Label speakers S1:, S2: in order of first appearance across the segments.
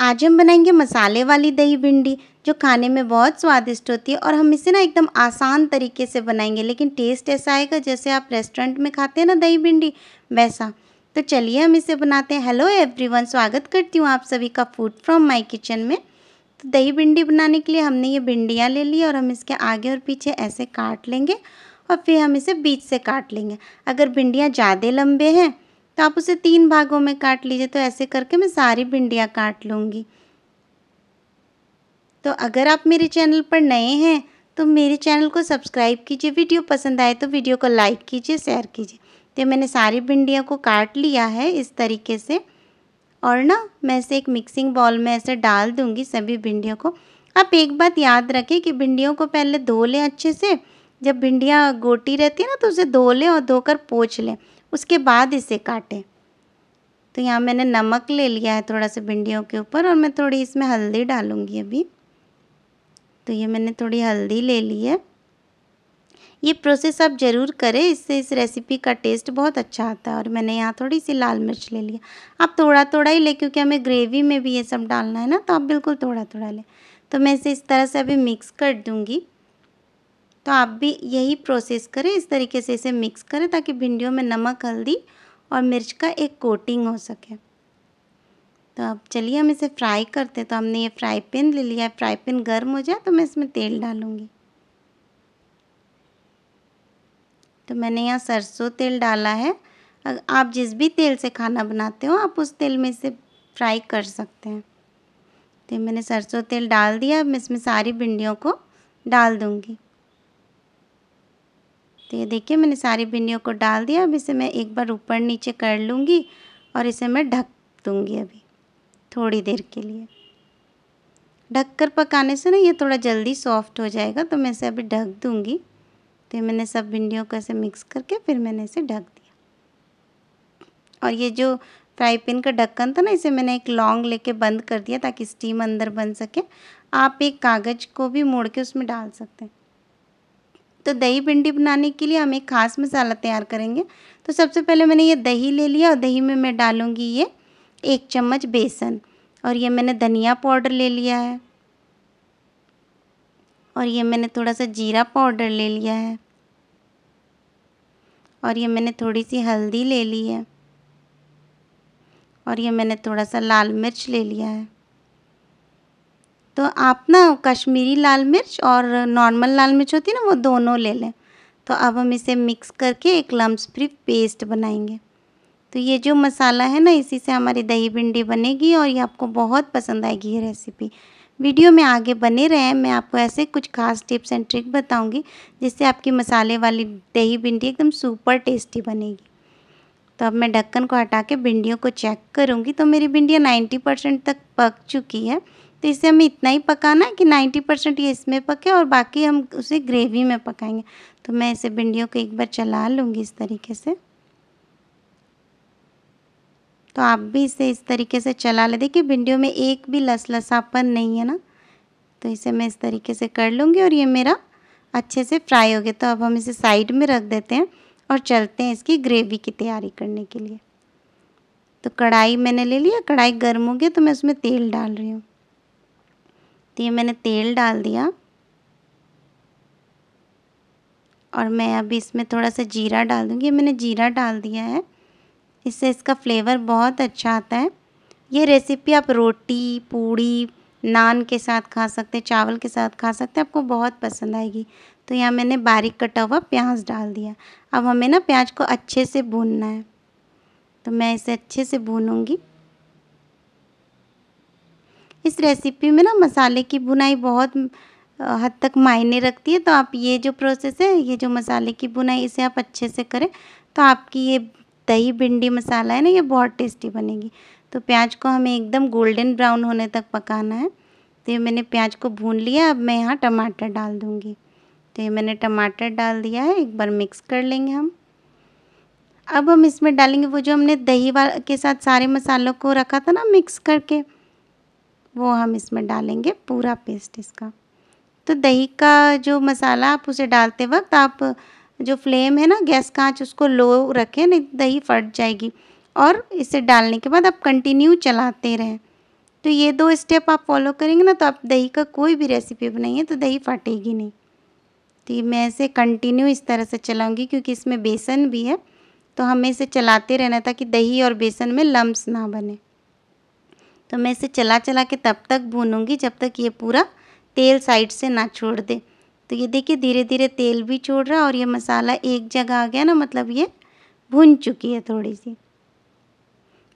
S1: आज हम बनाएँगे मसाले वाली दही भिंडी, जो खाने में बहुत स्वादिष्ट होती है और हम इसे ना एकदम आसान तरीके से बनाएँगे, लेकिन टेस्ट ऐसा आएगा जैसे आप रेस्टोरेंट में खाते हैं ना दही भिंडी, वैसा। तो चलिए हम इसे बनाते हैं। हेलो एवरीवन, स्वागत करती हूँ आप सभी का फ़ूड फ्रॉम माय किचन में। तो दही भिंडी बनाने के लिए हमने ये भिंडियाँ ले ली और हम इसके आगे और पीछे ऐसे काट लेंगे और फिर हम इसे बीच से काट लेंगे। अगर भिंडियाँ ज़्यादा लंबे हैं तो आप उसे तीन भागों में काट लीजिए तो ऐसे करके मैं सारी भिंडियाँ काट लूँगी। तो अगर आप मेरे चैनल पर नए हैं तो मेरे चैनल को सब्सक्राइब कीजिए। वीडियो पसंद आए तो वीडियो को लाइक कीजिए, शेयर कीजिए। तो मैंने सारी भिंडियों को काट लिया है इस तरीके से। और ना, मैं इसे एक मिक्सिंग बॉल में ऐसे डाल दूँगी सभी भिंडियों को। आप एक बात याद रखें कि भिंडियों को पहले धो लें अच्छे से। जब भिंडियाँ गोटी रहती है ना तो उसे धो लें और धोकर पोछ लें। उसके बाद इसे काटें। तो यहाँ मैंने नमक ले लिया है थोड़ा सा भिंडियों के ऊपर और मैं थोड़ी इसमें हल्दी डालूँगी अभी। तो ये मैंने थोड़ी हल्दी ले ली है। ये प्रोसेस आप ज़रूर करें, इससे इस रेसिपी का टेस्ट बहुत अच्छा आता है और मैंने यहाँ थोड़ी सी लाल मिर्च ले लिया आप थोड़ा थोड़ा ही ले क्योंकि हमें ग्रेवी में भी ये सब डालना है ना तो आप बिल्कुल थोड़ा थोड़ा लें। तो मैं इसे इस तरह से अभी मिक्स कर दूँगी। तो आप भी यही प्रोसेस करें, इस तरीके से इसे मिक्स करें ताकि भिंडियों में नमक, हल्दी और मिर्च का एक कोटिंग हो सके। तो अब चलिए हम इसे फ्राई करते हैं। तो हमने ये फ्राई पैन ले लिया है। फ्राई पैन गर्म हो जाए तो मैं इसमें तेल डालूँगी। तो मैंने यहाँ सरसों तेल डाला है। अगर आप जिस भी तेल से खाना बनाते हो, आप उस तेल में इसे फ्राई कर सकते हैं। तो मैंने सरसों तेल डाल दिया। अब मैं इसमें सारी भिंडियों को डाल दूँगी। तो ये देखिए, मैंने सारी भिंडियों को डाल दिया। अब इसे मैं एक बार ऊपर नीचे कर लूँगी और इसे मैं ढक दूँगी अभी थोड़ी देर के लिए। ढक कर पकाने से ना ये थोड़ा जल्दी सॉफ्ट हो जाएगा तो मैं इसे अभी ढक दूँगी। तो मैंने सब भिंडियों को ऐसे मिक्स करके फिर मैंने इसे ढक दिया। और ये जो फ्राई पैन का ढक्कन था ना, इसे मैंने एक लॉन्ग लेके बंद कर दिया ताकि स्टीम अंदर बन सके। आप एक कागज़ को भी मोड़ के उसमें डाल सकते हैं। तो दही भिंडी बनाने के लिए हम एक ख़ास मसाला तैयार करेंगे। तो सबसे पहले मैंने ये दही ले लिया और दही में मैं डालूँगी ये एक चम्मच बेसन और ये मैंने धनिया पाउडर ले लिया है। और ये मैंने थोड़ा सा जीरा पाउडर ले लिया है। और ये मैंने थोड़ी सी हल्दी ले ली है। और ये मैंने थोड़ा सा लाल मिर्च ले लिया है। तो आप ना कश्मीरी लाल मिर्च और नॉर्मल लाल मिर्च होती है ना, वो दोनों ले लें। तो अब हम इसे मिक्स करके एक लम्स फ्री पेस्ट बनाएँगे। तो ये जो मसाला है ना, इसी से हमारी दही भिंडी बनेगी और ये आपको बहुत पसंद आएगी ये रेसिपी वीडियो में आगे बने रहें, मैं आपको ऐसे कुछ खास टिप्स एंड ट्रिक बताऊँगी, जिससे आपकी मसाले वाली दही भिंडी एकदम सुपर टेस्टी बनेगी। तो अब मैं ढक्कन को हटा के भिंडियों को चेक करूँगी। तो मेरी भिंडियाँ नाइन्टी परसेंट तक पक चुकी है। तो इसे हमें इतना ही पकाना है कि नाइन्टी परसेंट ये इसमें पके और बाकी हम उसे ग्रेवी में पकाएँगे। तो मैं इसे भिंडियों को एक बार चला लूँगी इस तरीके से। तो आप भी इसे इस तरीके से चला ले। देखिए, भिंडियों में एक भी लस लसापन नहीं है ना? तो इसे मैं इस तरीके से कर लूँगी और ये मेरा अच्छे से फ्राई हो गया। तो अब हम इसे साइड में रख देते हैं और चलते हैं इसकी ग्रेवी की तैयारी करने के लिए। तो कढ़ाई मैंने ले लिया कढ़ाई गर्म हो गया तो मैं उसमें तेल डाल रही हूँ। तो ये मैंने तेल डाल दिया। और मैं अभी इसमें थोड़ा सा जीरा डाल दूँगी। मैंने जीरा डाल दिया है। इससे इसका फ्लेवर बहुत अच्छा आता है। ये रेसिपी आप रोटी, पूड़ी, नान के साथ खा सकते हैं, चावल के साथ खा सकते हैं, आपको बहुत पसंद आएगी। तो यहाँ मैंने बारीक कटा हुआ प्याज डाल दिया। अब हमें ना प्याज को अच्छे से भूनना है। तो मैं इसे अच्छे से भूनूँगी। इस रेसिपी में ना मसाले की भुनाई बहुत हद तक मायने रखती है। तो आप ये जो प्रोसेस है, ये जो मसाले की बुनाई इसे आप अच्छे से करें तो आपकी ये दही भिंडी मसाला है ना, ये बहुत टेस्टी बनेगी। तो प्याज को हमें एकदम गोल्डन ब्राउन होने तक पकाना है। तो ये मैंने प्याज को भून लिया, अब मैं यहाँ टमाटर डाल दूँगी। तो ये मैंने टमाटर डाल दिया है, एक बार मिक्स कर लेंगे हम। अब हम इसमें डालेंगे वो जो हमने दही के साथ सारे मसालों को रखा था ना मिक्स करके। वो हम इसमें डालेंगे पूरा पेस्ट इसका। तो दही का जो मसाला आप उसे डालते वक्त आप जो फ्लेम है ना, गैस का आँच उसको लो रखें, नहीं दही फट जाएगी। और इसे डालने के बाद आप कंटिन्यू चलाते रहें। तो ये दो स्टेप आप फॉलो करेंगे ना तो आप दही का कोई भी रेसिपी बनाइए तो दही फटेगी नहीं। तो मैं इसे कंटिन्यू इस तरह से चलाऊँगी क्योंकि इसमें बेसन भी है। तो हमें इसे चलाते रहना ताकि दही और बेसन में लम्स ना बने। तो मैं इसे चला चला के तब तक भूनूँगी जब तक ये पूरा तेल साइड से ना छोड़ दे। तो ये देखिए धीरे धीरे तेल भी छोड़ रहा और ये मसाला एक जगह आ गया ना मतलब ये भुन चुकी है थोड़ी सी।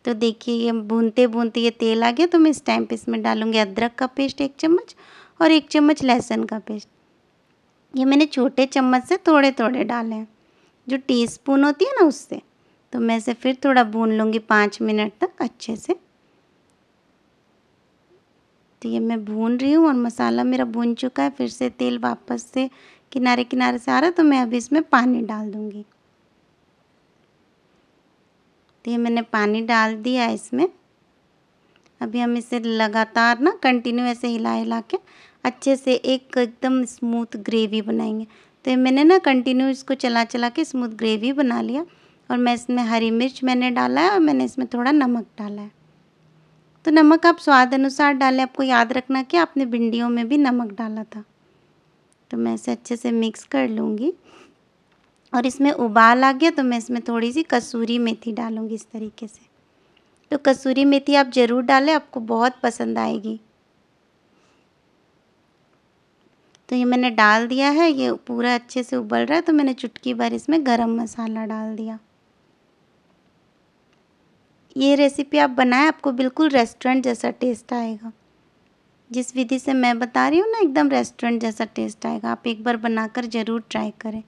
S1: तो देखिए ये भूनते भूनते ये तेल आ गया तो मैं इस टाइम पे इसमें डालूँगी अदरक का पेस्ट एक चम्मच और एक चम्मच लहसुन का पेस्ट ये मैंने छोटे चम्मच से थोड़े थोड़े डाले हैं। जो टीस्पून होती है ना उससे तो मैं इसे फिर थोड़ा भून लूँगी पाँच मिनट तक अच्छे से। तो ये मैं भून रही हूँ और मसाला मेरा भून चुका है, फिर से तेल वापस से किनारे किनारे से आ रहा है तो मैं अभी इसमें पानी डाल दूँगी। तो ये मैंने पानी डाल दिया इसमें। अभी हम इसे लगातार ना कंटिन्यू ऐसे हिला हिला के अच्छे से एक एकदम स्मूथ ग्रेवी बनाएँगे। तो ये मैंने ना कंटिन्यू इसको चला चला के स्मूथ ग्रेवी बना लिया और मैं इसमें हरी मिर्च मैंने डाला है और मैंने इसमें थोड़ा नमक डाला है। तो नमक आप स्वाद अनुसार डालें। आपको याद रखना कि आपने भिंडियों में भी नमक डाला था। तो मैं इसे अच्छे से मिक्स कर लूँगी। और इसमें उबाल आ गया तो मैं इसमें थोड़ी सी कसूरी मेथी डालूँगी इस तरीके से। तो कसूरी मेथी आप ज़रूर डालें, आपको बहुत पसंद आएगी। तो ये मैंने डाल दिया है, ये पूरा अच्छे से उबल रहा है तो मैंने चुटकी भर इसमें गरम मसाला डाल दिया। ये रेसिपी आप बनाएँ, आपको बिल्कुल रेस्टोरेंट जैसा टेस्ट आएगा। जिस विधि से मैं बता रही हूँ ना, एकदम रेस्टोरेंट जैसा टेस्ट आएगा। आप एक बार बनाकर ज़रूर ट्राई करें।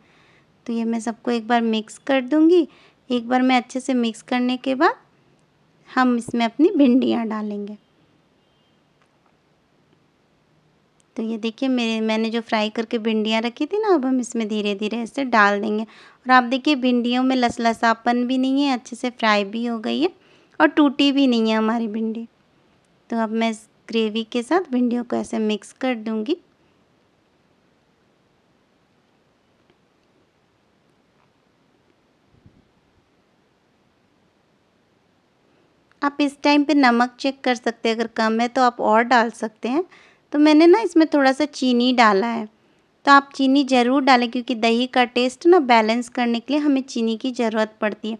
S1: तो ये मैं सबको एक बार मिक्स कर दूँगी। एक बार मैं अच्छे से मिक्स करने के बाद हम इसमें अपनी भिंडियाँ डालेंगे। तो ये देखिए, मेरे, मैंने जो फ्राई करके भिंडियाँ रखी थी ना, अब हम इसमें धीरे धीरे ऐसे डाल देंगे। और आप देखिए, भिंडियों में लस लसापन भी नहीं है, अच्छे से फ्राई भी हो गई है। और टूटी भी नहीं है हमारी भिंडी। तो अब मैं इस ग्रेवी के साथ भिंडियों को ऐसे मिक्स कर दूँगी। आप इस टाइम पे नमक चेक कर सकते हैं, अगर कम है तो आप और डाल सकते हैं। तो मैंने ना इसमें थोड़ा सा चीनी डाला है। तो आप चीनी ज़रूर डालें, क्योंकि दही का टेस्ट ना बैलेंस करने के लिए हमें चीनी की ज़रूरत पड़ती है।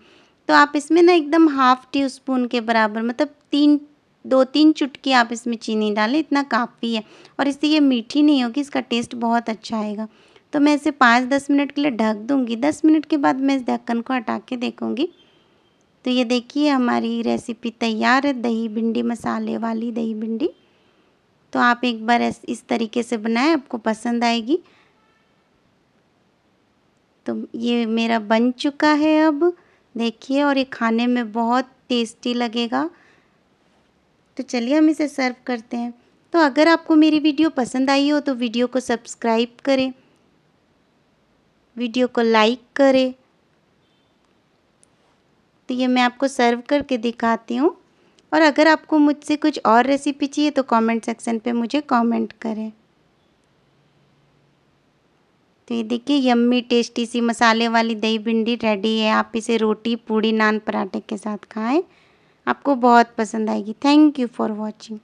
S1: तो आप इसमें ना एकदम हाफ़ टी स्पून के बराबर मतलब तीन, दो तीन चुटकी आप इसमें चीनी डालें, इतना काफ़ी है। और इससे ये मीठी नहीं होगी, इसका टेस्ट बहुत अच्छा आएगा। तो मैं इसे पाँच दस मिनट के लिए ढक दूँगी। दस मिनट के बाद मैं इस ढक्कन को हटा के देखूँगी। तो ये देखिए, हमारी रेसिपी तैयार है, दही भिंडी, मसाले वाली दही भिंडी। तो आप एक बार इस तरीके से बनाएँ, आपको पसंद आएगी। तो ये मेरा बन चुका है अब। देखिए और ये खाने में बहुत टेस्टी लगेगा। तो चलिए हम इसे सर्व करते हैं। तो अगर आपको मेरी वीडियो पसंद आई हो तो वीडियो को सब्सक्राइब करें। वीडियो को लाइक करें। तो ये मैं आपको सर्व करके दिखाती हूँ। और अगर आपको मुझसे कुछ और रेसिपी चाहिए तो कमेंट सेक्शन पे मुझे कमेंट करें। तो ये देखिए, यम्मी, टेस्टी सी मसाले वाली दही भिंडी रेडी है। आप इसे रोटी, पूड़ी, नान पराठे के साथ खाएँ। आपको बहुत पसंद आएगी। Thank you for watching